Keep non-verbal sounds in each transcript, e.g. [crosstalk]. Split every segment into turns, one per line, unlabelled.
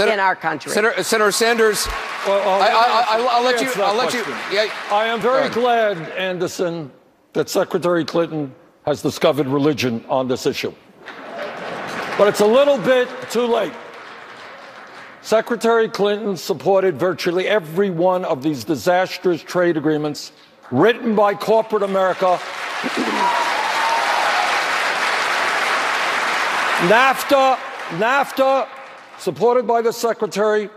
Senator,
in our country.
Senator, Senator Sanders,
Well, I'll,
I, will let you. I'll let you. Yeah,
I am very glad, Anderson, that Secretary Clinton has discovered religion on this issue. But it's a little bit too late. Secretary Clinton supported virtually every one of these disastrous trade agreements written by corporate America. [clears throat] NAFTA, NAFTA, supported by the Secretary,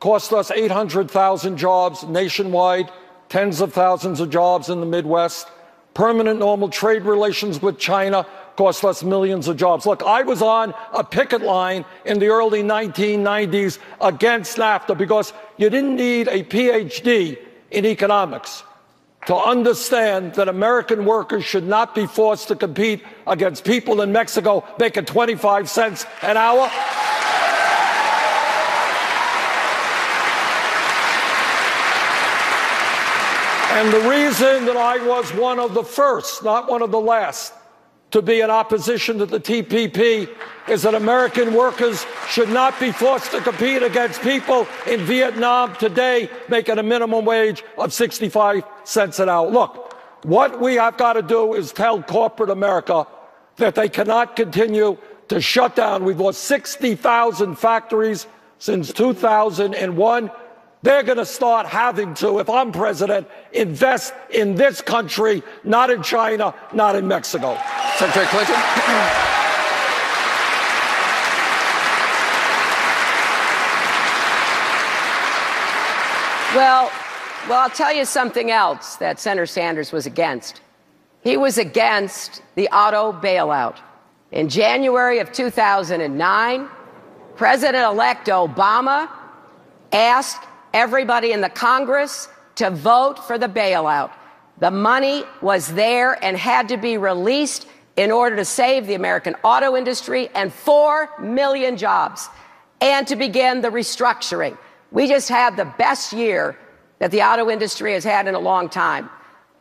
cost us 800,000 jobs nationwide, tens of thousands of jobs in the Midwest. Permanent normal trade relations with China cost us millions of jobs. Look, I was on a picket line in the early 1990s against NAFTA because you didn't need a PhD in economics to understand that American workers should not be forced to compete against people in Mexico making 25 cents an hour. And the reason that I was one of the first, not one of the last, to be in opposition to the TPP is that American workers should not be forced to compete against people in Vietnam today making a minimum wage of 65 cents an hour. Look, what we have got to do is tell corporate America that they cannot continue to shut down. We've lost 60,000 factories since 2001. They're going to start having to, if I'm president, invest in this country, not in China, not in Mexico.
Secretary Clinton.
Well, well, I'll tell you something else that Senator Sanders was against. He was against the auto bailout. In January of 2009, President elect Obama asked everybody in the Congress to vote for the bailout. The money was there and had to be released in order to save the American auto industry and 4 million jobs and to begin the restructuring. We just had the best year that the auto industry has had in a long time.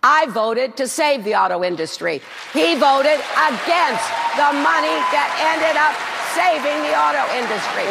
I voted to save the auto industry. He voted against the money that ended up saving the auto industry.